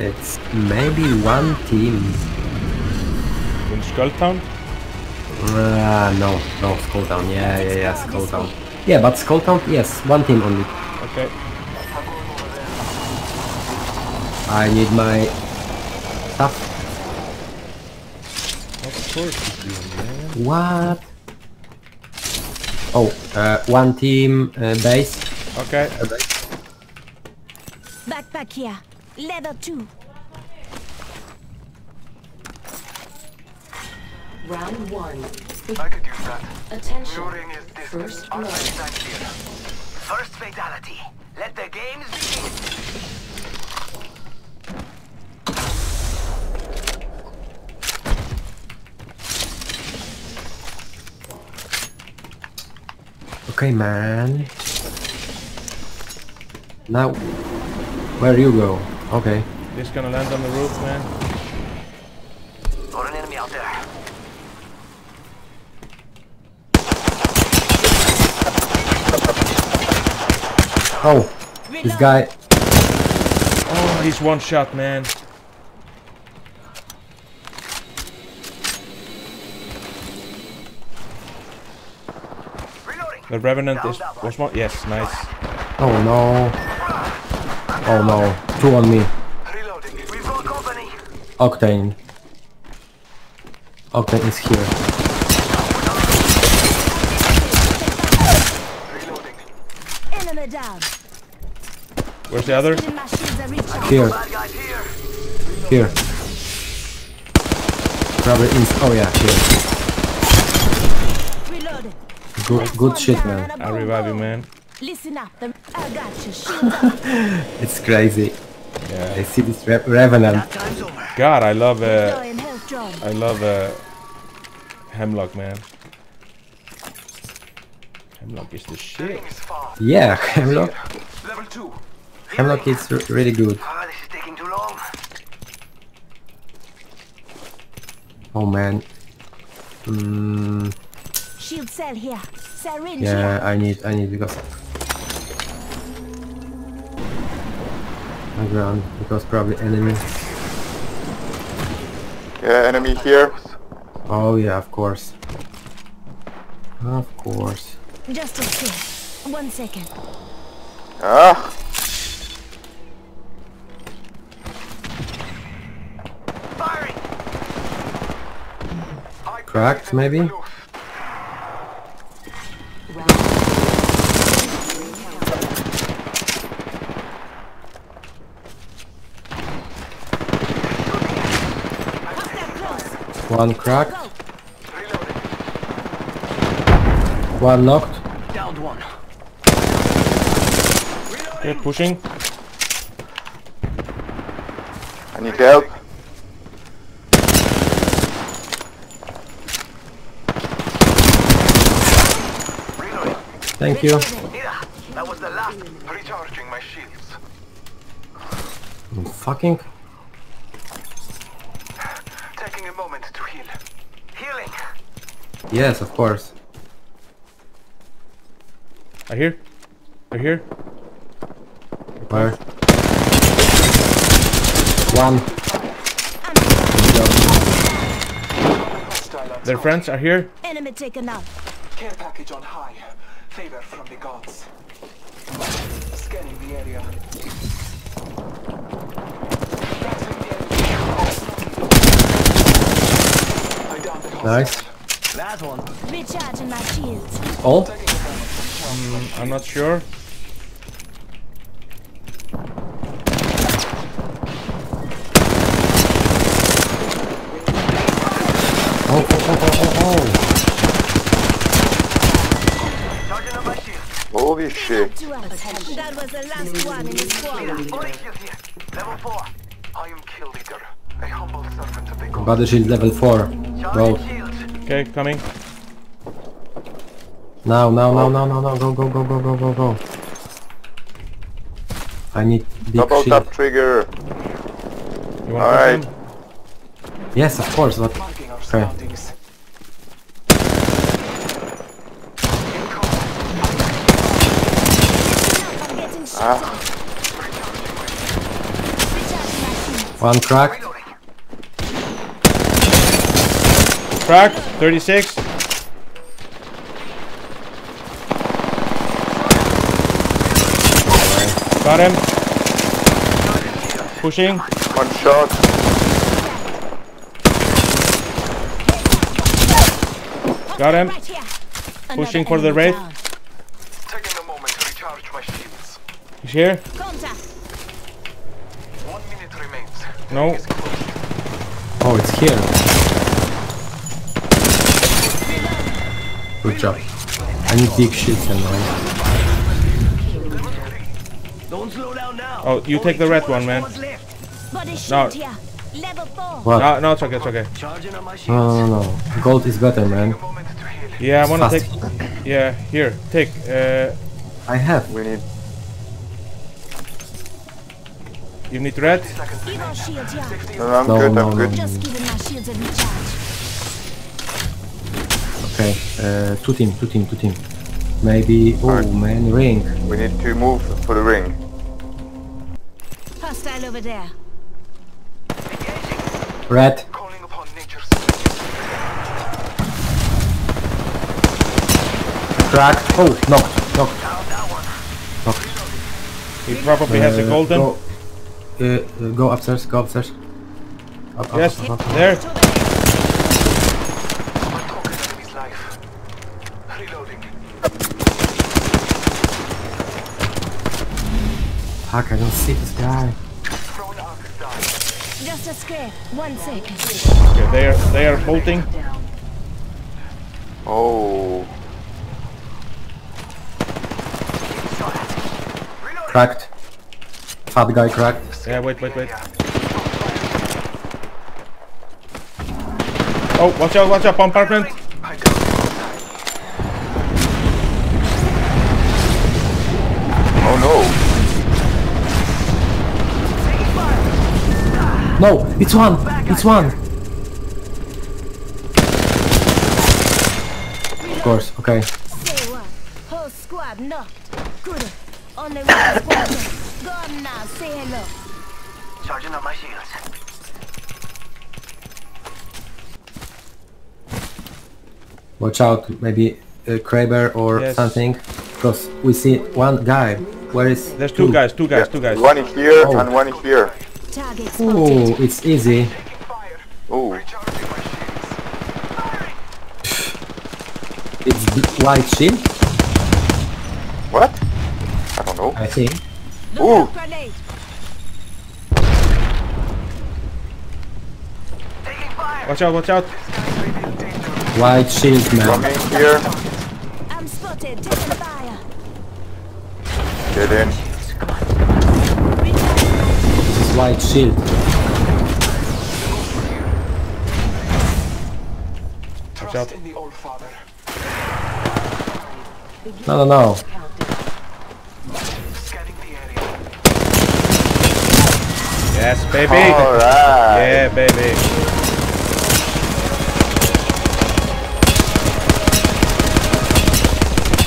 It's maybe one team. In Skulltown? Uh, no, no, Skulltown. Yeah, yeah, yeah, Skulltown. Yeah, but Skulltown, yes, one team only. Okay. I need my stuff. Of course you do, man. What? Oh, uh, one team uh, base. Okay. Uh, base. Backpack here. Leather two. Round one. I could use that. Attention. Luring is distant. First Our blood. First fatality. Let the games begin. Okay, man. Now, where you go? Okay. This gonna land on the roof, man. Got an enemy out there. Oh, this guy. Oh, he's one shot, man. Reloading. The Revenant Down is that one. was one. Yes, nice. Oh no. Oh no. Two on me. Reloading. We've got company. Octane. Octane is here. Reloading. Enemy down. Where's the other? Putting my shields a recharge. Here. Here. Here. Probably in. Oh yeah, here. Good, good shit, man. I'll revive you, man. Listen up. The, I got you. Shields up. It's crazy. I see this re revenant. That time's over. God, I love uh, Deploying health drone. I love uh, Hemlok, man. Hemlok is the shit. Ring. Yeah, Hemlok. Level two. Hemlok is really good. Ah, this is taking too long. Oh man. Mm, Shield cell here. Syringe yeah, here. I need, I need because. My ground, because probably enemy. Yeah, enemy here. Oh yeah, of course. Of course. Just a sec. One second. Ah, Firing. I Cracked, maybe? Round Hostile close. One crack, one knocked. Downed one. Okay, pushing. I need help. Thank you. Here. That was the last. Recharging my shields. Fucking. Taking a moment to heal. Healing. Yes, of course. I hear. I hear. Where? One. Hostile Their friends are here. Enemy taken out. Care package on high. Favor from the gods. Scanning the area. Passing the enemy. I downed the hostile. Nice. That one. Mm, Recharging my shields. All? Taking. I'm not sure. Oh, oh, oh, oh, oh, oh. Charging up my shield. Holy shit. That was the last one in the squad. Body shield here. Level 4. I am Kill Leader. A humble servant of the gods. Body shield level 4. Go. Charging shields. Okay, coming. Now, now, now, now, now, now. Go, go, go, go, go, go, go. I need big Double shield. tap trigger. Alright. Yes, of course, but... Okay. surroundings. I'm getting shot. Ah, Recharging my shields. One cracked. Cracked. 36. Got him. Pushing. One shot. Got him. Pushing for the enemy wraith. Taking a moment to recharge my shields. He's here. One minute remains. No. Is close. Oh, it's here. Good job. I need big shields and all. Oh, you take the red one, man. No. shield here. Level four. What? No, no, it's okay, it's okay. No, no, no. Gold is better, man. Moment to heal. Yeah, I wanna take. Fast. Yeah, here, take. Uh, I have. We need you need red. Evo shield here. No, I'm No, good, no, I'm no, good. Okay. Uh, two team, two team, two team. Maybe. Oh Alright. man, ring. We need to move for the ring. Hostile over there. Red. Calling upon nature's Cracked. Oh, knocked, knocked. He probably has a Uh, golden. Go, uh, uh, go upstairs. Go upstairs. Up, up, Yes, up, up. there. Fuck, I don't see this guy. Thrown arc down. Just a scrape. One second. Okay, they are they are bolting. Oh, Cracked. Fat guy cracked. Yeah, wait, wait, wait. Oh, watch out, watch out, compartment. I no. No, it's one. It's one. Of course. Okay. Whole squad knocked. Good. Only one squad. Go on now. Say hello. Charging up my shields. Watch out. Maybe uh, Kraber or Yes. something. Because we see one guy. Where is? There's two guys, two guys, two guys. One is here Oh. and one is here. Target Oh, it's easy. Oh, Recharging my shields. It's white shield, what? I don't know. I think. Ooh, Grenade. Taking fire. Watch out, watch out. Guys may be in danger. White shield, man. coming here. I'm spotted. Taking fire. Get in. It's white shield. Trust out. in the old father. No, no, no. Scanning the area. Yes, baby. Alright. Yeah, baby.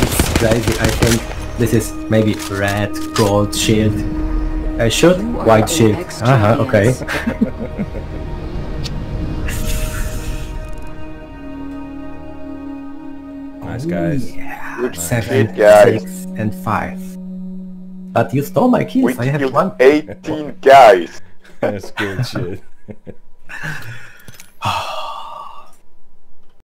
It's crazy. I think this is maybe red, gold shield. I shoot white shield. Uh huh. Okay. Nice guys. Good Seven, shit, guys. six, and five. But you stole my keys, kills. I have one. 18 guys. That's good shit.